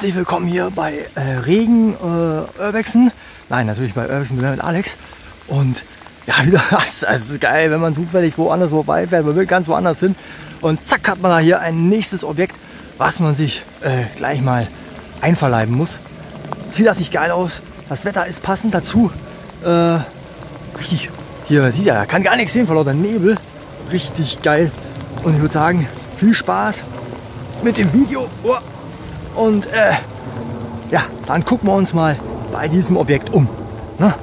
Herzlich willkommen hier bei äh, Regen äh, Urbexen. Nein, natürlich bei Urbexen mit Alex. Und ja, wieder, also es ist geil, wenn man zufällig woanders vorbeifährt. Man will ganz woanders hin. Und zack, hat man da hier ein nächstes Objekt, was man sich äh, gleich mal einverleiben muss. Sieht das nicht geil aus? Das Wetter ist passend dazu. Äh, richtig, hier sieht ja, kann gar nichts sehen vor lauter Nebel. Richtig geil. Und ich würde sagen, viel Spaß mit dem Video. Oh. Und äh, ja, dann gucken wir uns mal bei diesem Objekt um. Na?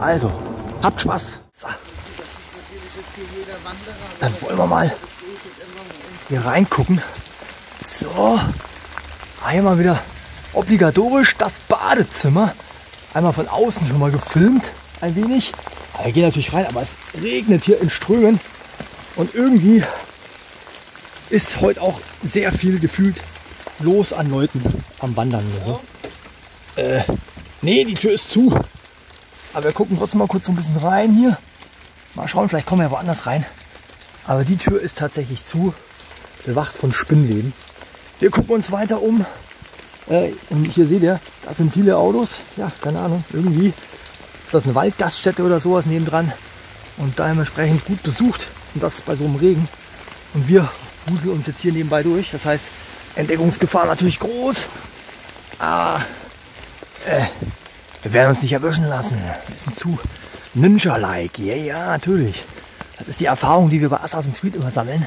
Also, habt Spaß. So. Dann wollen wir mal hier reingucken. So, einmal wieder obligatorisch das Badezimmer. Einmal von außen schon mal gefilmt, ein wenig. Aber wir gehen natürlich rein, aber es regnet hier in Strömen. Und irgendwie ist heute auch sehr viel gefühlt los an Leuten am Wandern. Oder so. Äh, nee, die Tür ist zu. Aber wir gucken trotzdem mal kurz so ein bisschen rein hier. Mal schauen, vielleicht kommen wir woanders rein. Aber die Tür ist tatsächlich zu, bewacht von Spinnweben. Wir gucken uns weiter um. Äh, und hier seht ihr, das sind viele Autos. Ja, keine Ahnung, irgendwie ist das eine Waldgaststätte oder sowas nebendran. Und dementsprechend gut besucht. Und das bei so einem Regen. Und wir wuseln uns jetzt hier nebenbei durch. Das heißt, Entdeckungsgefahr natürlich groß. Ah, äh, wir werden uns nicht erwischen lassen. Wir sind zu Ninja-like. Ja, yeah, ja, natürlich. Das ist die Erfahrung, die wir bei Assassin's Creed immer sammeln.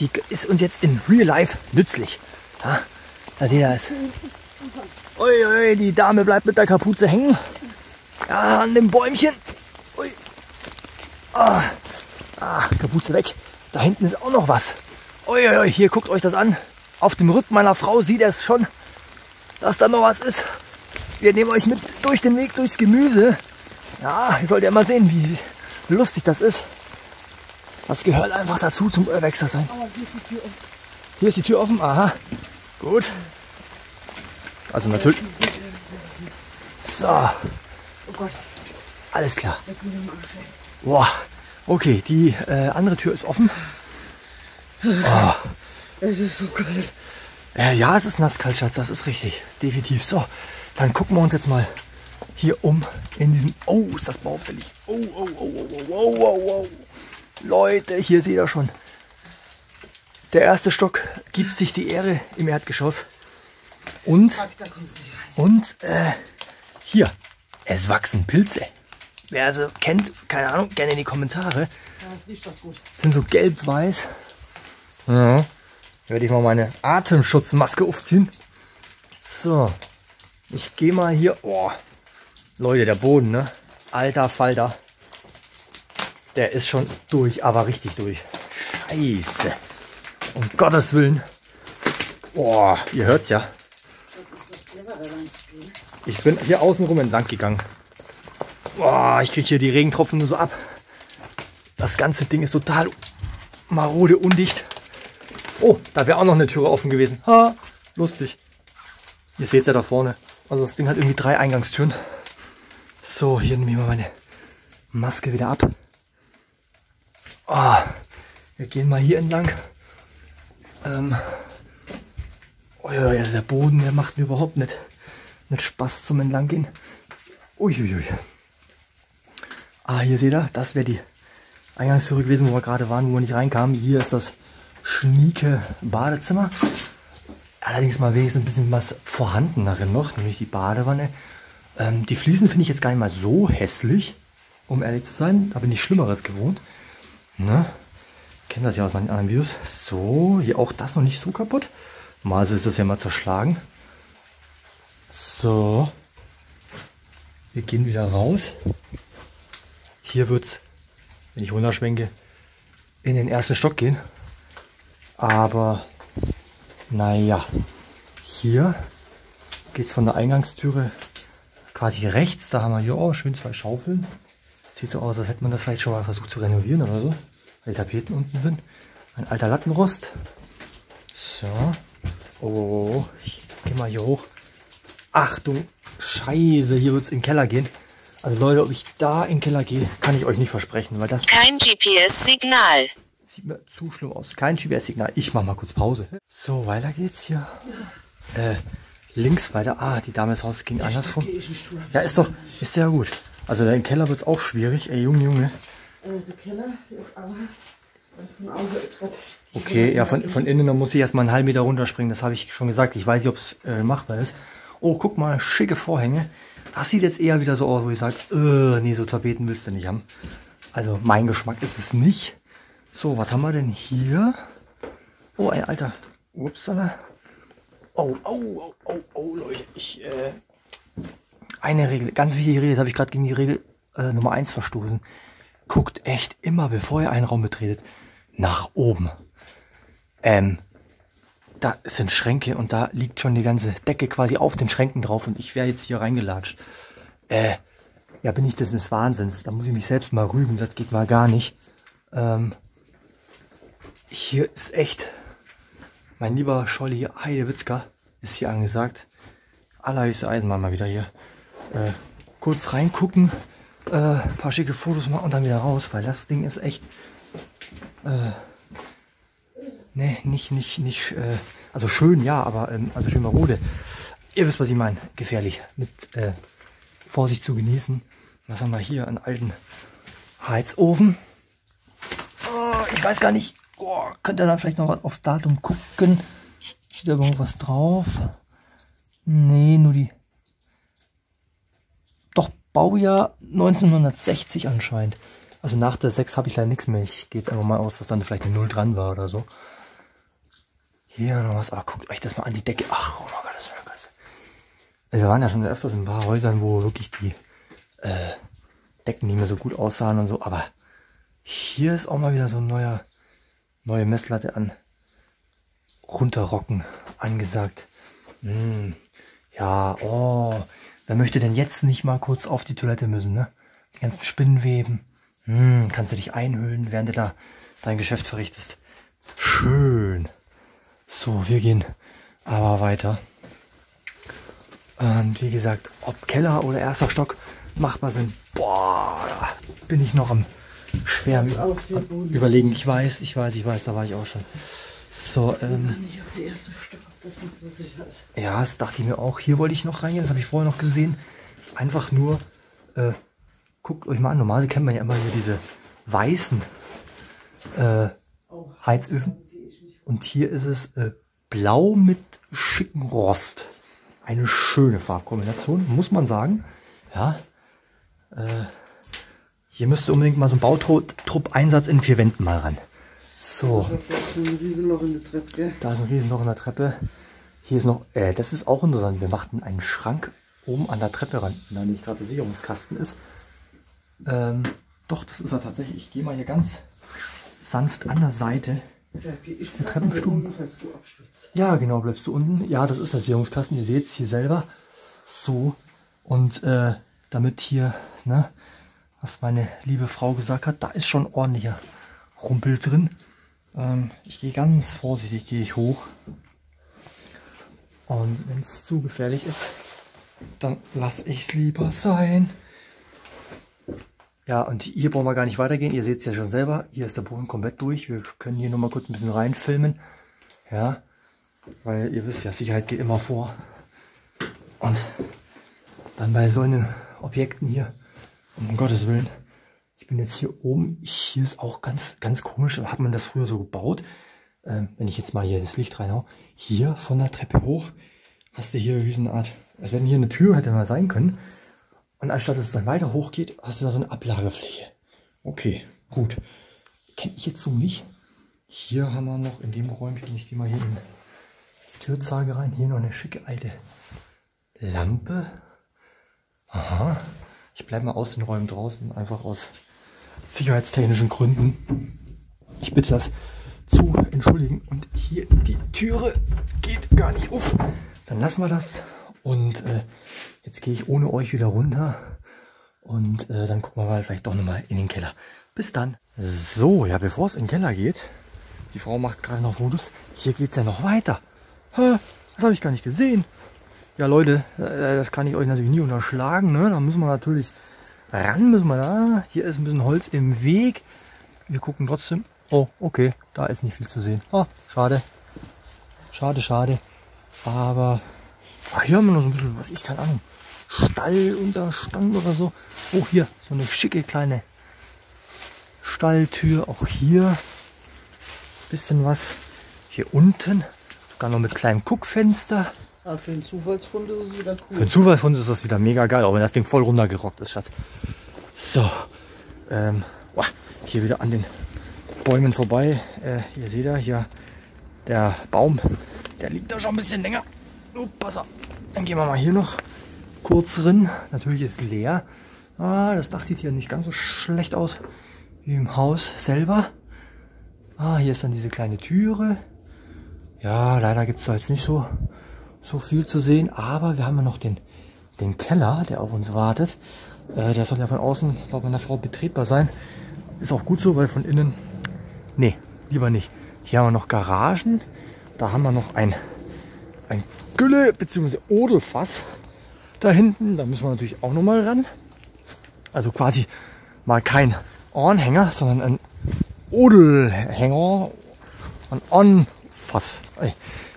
Die ist uns jetzt in Real Life nützlich. Ja, da seht ihr es. Ui, ui, die Dame bleibt mit der Kapuze hängen. Ja, an dem Bäumchen. Ui. Ah, ah, Kapuze weg. Da hinten ist auch noch was. Ui, ui, hier guckt euch das an. Auf dem Rücken meiner Frau sieht er es schon, dass da noch was ist. Wir nehmen euch mit durch den Weg durchs Gemüse. Ja, ihr sollt ja mal sehen, wie lustig das ist. Das gehört einfach dazu zum Uhrwechsel sein. Hier ist die Tür offen. Aha. Gut. Also natürlich. So. Alles klar. Boah. Okay, die äh, andere Tür ist offen. Oh. Es ist so kalt. Äh, ja, es ist nasskalt, Schatz, das ist richtig. Definitiv. So, dann gucken wir uns jetzt mal hier um in diesem. Oh, ist das baufällig. Oh, oh, oh, oh, oh, oh, oh, oh. Leute, hier seht ihr schon. Der erste Stock gibt sich die Ehre im Erdgeschoss. Und, und äh, hier, es wachsen Pilze. Wer also kennt, keine Ahnung, gerne in die Kommentare. Sind so gelb-weiß. Ja werde ich mal meine Atemschutzmaske aufziehen. So, ich gehe mal hier. Oh, Leute, der Boden, ne? Alter Falter. Der ist schon durch, aber richtig durch. Scheiße. Um Gottes Willen. Boah, ihr hört's ja. Ich bin hier außen rum entlang gegangen. Boah, ich kriege hier die Regentropfen nur so ab. Das ganze Ding ist total marode, undicht. Oh, da wäre auch noch eine Tür offen gewesen. Ha, lustig. Ihr seht ja da vorne. Also das Ding hat irgendwie drei Eingangstüren. So, hier nehme ich mal meine Maske wieder ab. Oh, wir gehen mal hier entlang. Ähm, oh ja, also der Boden, der macht mir überhaupt nicht, nicht Spaß zum Entlanggehen. Uiuiui. Ah, hier seht ihr, das wäre die Eingangstür gewesen, wo wir gerade waren, wo wir nicht reinkamen. Hier ist das schnieke Badezimmer. Allerdings mal wenigstens ein bisschen was vorhanden darin noch, nämlich die Badewanne. Ähm, die Fliesen finde ich jetzt gar nicht mal so hässlich, um ehrlich zu sein. Da bin ich Schlimmeres gewohnt. Ne? Kennt das ja aus meinen anderen Videos. So, hier auch das noch nicht so kaputt. Mal ist das ja mal zerschlagen. So. Wir gehen wieder raus. Hier wird es, wenn ich runterschwenke, in den ersten Stock gehen. Aber naja, hier geht es von der Eingangstüre quasi rechts. Da haben wir hier auch schön zwei Schaufeln. Sieht so aus, als hätte man das vielleicht schon mal versucht zu renovieren oder so. Weil die Tapeten unten sind. Ein alter Lattenrost. So. Oh, oh, oh, oh. ich gehe mal hier hoch. Achtung, Scheiße, hier wird es in den Keller gehen. Also Leute, ob ich da in den Keller gehe, kann ich euch nicht versprechen, weil das... Kein GPS-Signal. Sieht mir zu schlimm aus. Kein GPS-Signal. Ich mach mal kurz Pause. So, weiter geht's hier. Äh, links weiter. Ah, die Dame ist raus, ging andersrum. Ich nicht drüber. Ja, ist doch, ist ja gut. Also im Keller wird es auch schwierig. Ey, Junge, Junge. Äh, der Keller, der ist aber von außen Treppe. Okay, ja, von, von innen dann muss ich erstmal einen halben Meter runterspringen. Das habe ich schon gesagt. Ich weiß nicht, ob es äh, machbar ist. Oh, guck mal, schicke Vorhänge. Das sieht jetzt eher wieder so aus, wo ich sage, äh, nee, so Tapeten willst du nicht haben. Also mein Geschmack ist es nicht. So, was haben wir denn hier? Oh, ey, Alter. Upsala. Oh, oh, oh, oh, oh, Leute. Ich, äh, eine Regel, ganz wichtige Regel, jetzt habe ich gerade gegen die Regel äh, Nummer 1 verstoßen. Guckt echt immer, bevor ihr einen Raum betretet, nach oben. Ähm, da sind Schränke und da liegt schon die ganze Decke quasi auf den Schränken drauf und ich wäre jetzt hier reingelatscht. Äh, ja, bin ich des des Wahnsinns. Da muss ich mich selbst mal rügen, das geht mal gar nicht. Ähm, hier ist echt, mein lieber Scholli Heidewitzka ist hier angesagt. Allerhöchste Eisenbahn mal wieder hier. Äh, kurz reingucken, äh, paar schicke Fotos machen und dann wieder raus, weil das Ding ist echt, äh, ne, nicht, nicht, nicht, äh, also schön, ja, aber, ähm, also schön marode. Ihr wisst, was ich meine. Gefährlich. Mit äh, Vorsicht zu genießen. Was haben wir hier? Einen alten Heizofen. Oh, ich weiß gar nicht. Oh, könnt ihr da vielleicht noch was aufs Datum gucken? Steht da irgendwas drauf? Nee, nur die. Doch, Baujahr 1960 anscheinend. Also nach der 6 habe ich leider nichts mehr. Ich gehe jetzt einfach mal aus, dass dann vielleicht eine 0 dran war oder so. Hier noch was. Aber guckt euch das mal an, die Decke. Ach, oh mein Gott, das wäre krass. Also wir waren ja schon öfters in ein paar Häusern, wo wirklich die äh, Decken nicht mehr so gut aussahen und so. Aber hier ist auch mal wieder so ein neuer, neue Messlatte an Runterrocken angesagt. Hm, ja, oh, wer möchte denn jetzt nicht mal kurz auf die Toilette müssen, ne? Die ganzen Spinnenweben. Hm, kannst du dich einhüllen, während du da dein Geschäft verrichtest. Schön. So, wir gehen aber weiter. Und wie gesagt, ob Keller oder erster Stock machbar sind, boah, da bin ich noch am schwer überlegen. Ich weiß, ich weiß, ich weiß, da war ich auch schon. So, ähm, ja, das dachte ich mir auch. Hier wollte ich noch reingehen, das habe ich vorher noch gesehen. Einfach nur, äh, guckt euch mal an. Normalerweise kennt man ja immer hier diese weißen äh, Heizöfen. Und hier ist es äh, blau mit schicken Rost. Eine schöne Farbkombination, muss man sagen. Ja. Äh, hier müsste unbedingt mal so ein Bautrupp-Einsatz in vier Wänden mal ran. So. Jetzt schon ein Riesenloch in der Treppe, gell? Da ist ein Riesenloch in der Treppe. Hier ist noch, äh, das ist auch interessant. Wir machten einen Schrank oben an der Treppe ran, wenn da nicht gerade der Sicherungskasten ist. Ähm, doch, das ist er tatsächlich. Ich gehe mal hier ganz sanft an der Seite. Ja, ich Der Treppenstuhl. unten, falls du abstürzt. Ja, genau, bleibst du unten. Ja, das ist der Sicherungskasten. Ihr seht es hier selber. So. Und äh, damit hier, ne, was meine liebe Frau gesagt hat, da ist schon ordentlicher Rumpel drin. Ähm, ich gehe ganz vorsichtig, gehe ich hoch. Und wenn es zu gefährlich ist, dann lasse ich es lieber sein. Ja, und hier brauchen wir gar nicht weitergehen. Ihr seht es ja schon selber. Hier ist der Boden komplett durch. Wir können hier noch mal kurz ein bisschen reinfilmen. Ja, weil ihr wisst ja, Sicherheit geht immer vor. Und dann bei solchen Objekten hier, um Gottes Willen, ich bin jetzt hier oben, hier ist auch ganz, ganz komisch, hat man das früher so gebaut. Ähm, wenn ich jetzt mal hier das Licht reinhau, hier von der Treppe hoch, hast du hier wie so eine Art, als wenn hier eine Tür hätte mal sein können. Und anstatt dass es dann weiter hoch geht, hast du da so eine Ablagefläche. Okay, gut. Kenne ich jetzt so nicht. Hier haben wir noch in dem Räumchen, ich gehe mal hier in die Türzage rein, hier noch eine schicke alte Lampe. Aha. Ich bleibe mal aus den Räumen draußen, einfach aus sicherheitstechnischen Gründen. Ich bitte das zu entschuldigen. Und hier die Türe geht gar nicht auf. Dann lassen wir das. Und äh, jetzt gehe ich ohne euch wieder runter. Und äh, dann gucken wir mal vielleicht doch nochmal in den Keller. Bis dann. So, ja, bevor es in den Keller geht, die Frau macht gerade noch Fotos. Hier geht es ja noch weiter. Hä, das habe ich gar nicht gesehen. Ja, Leute, äh, das kann ich euch natürlich nie unterschlagen. Ne? Da müssen wir natürlich ran, müssen wir da. Hier ist ein bisschen Holz im Weg. Wir gucken trotzdem. Oh, okay, da ist nicht viel zu sehen. Oh, schade. Schade, schade. Aber Ah, hier haben wir noch so ein bisschen, was ich, keine Ahnung, Stallunterstand oder so. Oh, hier, so eine schicke kleine Stalltür. Auch hier bisschen was. Hier unten, sogar noch mit kleinem Guckfenster. Ah, für den Zufallsfund ist es wieder Für cool. den Zufallsfund ist das wieder mega geil, auch wenn das Ding voll runtergerockt ist, Schatz. So, ähm, boah, hier wieder an den Bäumen vorbei. Äh, ihr seht ja hier, der Baum, der liegt da schon ein bisschen länger. Oh, pass auf. Dann gehen wir mal hier noch kurz drin. Natürlich ist leer. Ah, das Dach sieht hier nicht ganz so schlecht aus wie im Haus selber. Ah, hier ist dann diese kleine Türe. Ja, leider gibt es jetzt nicht so, so viel zu sehen. Aber wir haben ja noch den, den Keller, der auf uns wartet. Äh, der soll ja von außen, laut meiner Frau, betretbar sein. Ist auch gut so, weil von innen... Nee, lieber nicht. Hier haben wir noch Garagen. Da haben wir noch ein, ein Gülle- bzw. Odelfass da hinten. Da müssen wir natürlich auch noch mal ran. Also quasi mal kein Ohrenhänger, sondern ein Odelhänger. Ein Onfass.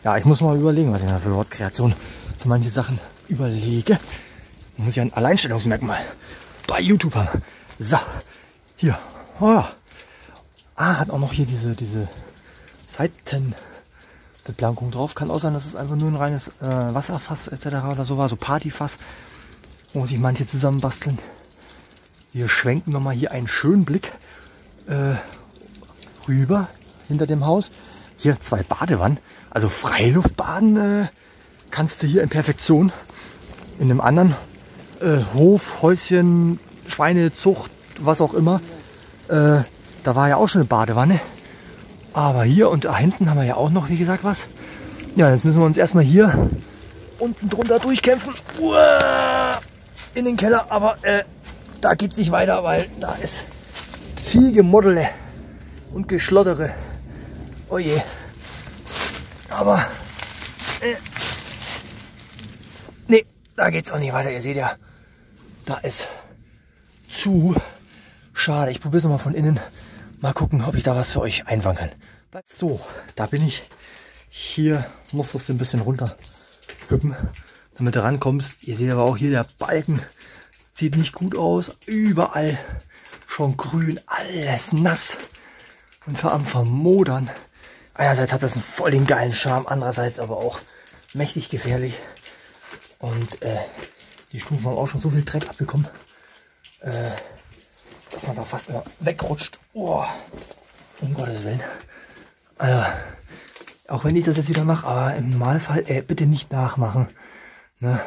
Ja, ich muss mal überlegen, was ich da für Wortkreation für manche Sachen überlege. Muss ja ein Alleinstellungsmerkmal bei YouTube haben. So, hier. Oh. Ah, hat auch noch hier diese, diese Seitenbeplankung drauf. Kann auch sein, dass es einfach nur ein reines äh, Wasserfass etc. oder so war. So Partyfass, wo sich manche zusammenbasteln. Wir schwenken nochmal hier einen schönen Blick äh, rüber hinter dem Haus. Hier zwei Badewannen. Also Freiluftbaden äh, kannst du hier in Perfektion. In einem anderen äh, Hof, Häuschen, Schweinezucht, was auch immer. Äh, da war ja auch schon eine Badewanne. Aber hier und da hinten haben wir ja auch noch, wie gesagt, was. Ja, jetzt müssen wir uns erstmal hier unten drunter durchkämpfen. Uah, in den Keller, aber äh, da geht es nicht weiter, weil da ist viel Gemoddele und Geschlottere. Oh je. Aber äh, nee, da geht's auch nicht weiter. Ihr seht ja, da ist zu. Schade, ich probiere es mal von innen. Mal gucken, ob ich da was für euch einfangen kann. So, da bin ich. Hier musstest du ein bisschen runter hüppen, damit du rankommst. Ihr seht aber auch hier, der Balken sieht nicht gut aus. Überall schon grün, alles nass und vor allem vermodern. Einerseits hat das einen voll den geilen Charme, andererseits aber auch mächtig gefährlich. Und äh, die Stufen haben auch schon so viel Dreck abbekommen, äh, dass man da fast immer wegrutscht. Oh, um Gottes Willen. Also, auch wenn ich das jetzt wieder mache, aber im Normalfall äh, bitte nicht nachmachen. Ne?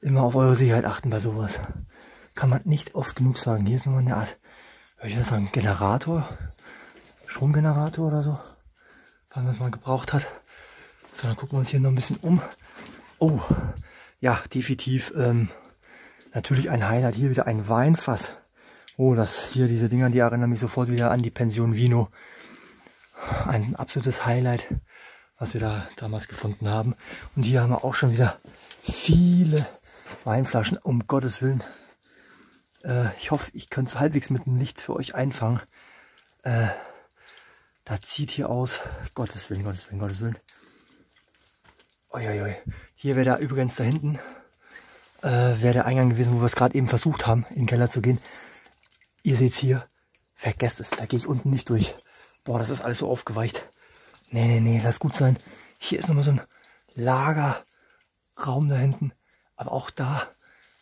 Immer auf eure Sicherheit achten bei sowas. Kann man nicht oft genug sagen. Hier ist nochmal eine Art, würde ich das sagen, Generator. Stromgenerator oder so. Weil man es mal gebraucht hat. So, dann gucken wir uns hier noch ein bisschen um. Oh, ja, definitiv. Ähm, natürlich ein Highlight. Hier wieder ein Weinfass. Oh, das hier, diese Dinger, die erinnern mich sofort wieder an die Pension Vino. Ein absolutes Highlight, was wir da damals gefunden haben. Und hier haben wir auch schon wieder viele Weinflaschen, um Gottes Willen. Äh, ich hoffe, ich könnte es halbwegs mit dem Licht für euch einfangen. Äh, da zieht hier aus. Gottes Willen, Gottes Willen, Gottes Willen. Uiuiui. Hier wäre da übrigens da hinten äh, wäre der Eingang gewesen, wo wir es gerade eben versucht haben, in den Keller zu gehen. Ihr seht's hier. Vergesst es, da gehe ich unten nicht durch. Boah, das ist alles so aufgeweicht. Nee, nee, nee, lass gut sein. Hier ist nochmal so ein Lagerraum da hinten. Aber auch da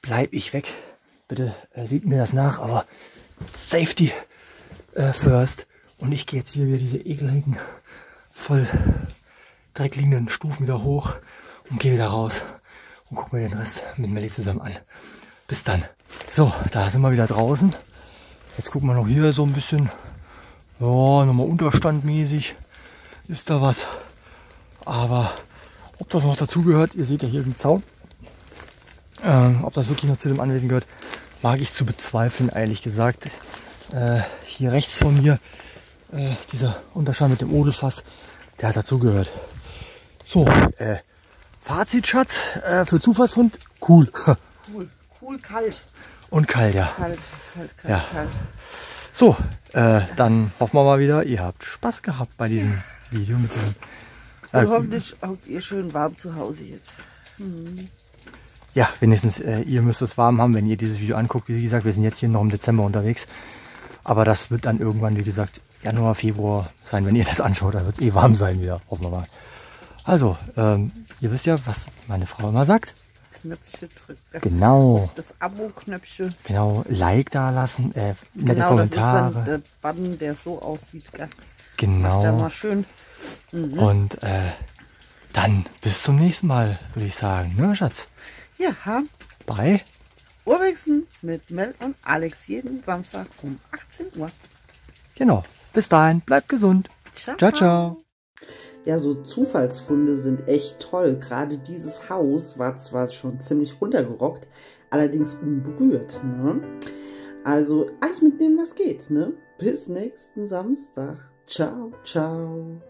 bleib ich weg. Bitte äh, seht mir das nach, aber Safety äh, first. Und ich gehe jetzt hier wieder diese ekeligen, voll dreckliegenden Stufen wieder hoch und gehe wieder raus und gucke mir den Rest mit Melly zusammen an. Bis dann. So, da sind wir wieder draußen. Jetzt gucken wir noch hier so ein bisschen. Ja, nochmal unterstandmäßig ist da was. Aber ob das noch dazugehört, ihr seht ja, hier ist ein Zaun. Ähm, ob das wirklich noch zu dem Anwesen gehört, mag ich zu bezweifeln, ehrlich gesagt. Äh, hier rechts von mir, äh, dieser Unterstand mit dem Odelfass, der hat dazugehört. So, äh, Fazit, Schatz, äh, für Zufallsfund, cool. Cool. Cool, kalt. Und kalt, ja. Kalt, kalt, kalt, Ja. kalt. So, äh, dann hoffen wir mal wieder, ihr habt Spaß gehabt bei diesem Video mit dem. Und Äh, hoffentlich habt ihr schön warm zu Hause jetzt. Ja, wenigstens äh, ihr müsst es warm haben, wenn ihr dieses Video anguckt. Wie gesagt, wir sind jetzt hier noch im Dezember unterwegs. Aber das wird dann irgendwann, wie gesagt, Januar, Februar sein, wenn ihr das anschaut. Dann wird es eh warm sein wieder, hoffen wir mal. Also, ähm, ihr wisst ja, was meine Frau immer sagt. Knöpfchen drücken. Genau, Das Abo-Knöpfchen. genau, Like da lassen, äh, nette Genau, das ist Kommentare. dann der Button, der so aussieht. Gell? genau. Dann mal schön. Und äh, dann bis zum nächsten Mal, würde ich sagen. Ne, Schatz? Ja, Bye. Urwechseln mit Mel und Alex jeden Samstag um 18 Uhr. Genau. Bis dahin, bleibt gesund. Ciao, ciao. Ja, so Zufallsfunde sind echt toll. Gerade dieses Haus war zwar schon ziemlich runtergerockt, allerdings unberührt. Ne? Also alles mitnehmen, was geht. Ne? Bis nächsten Samstag. Ciao, ciao.